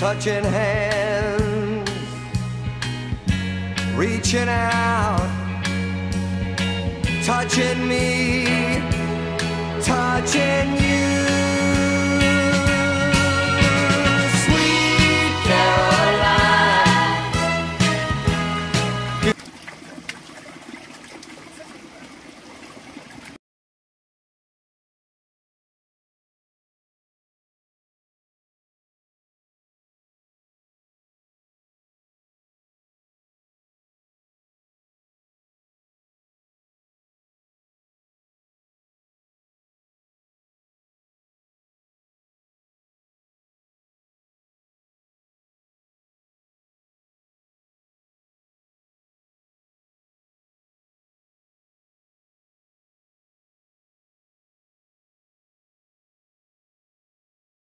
Touching hands, reaching out, touching me, touching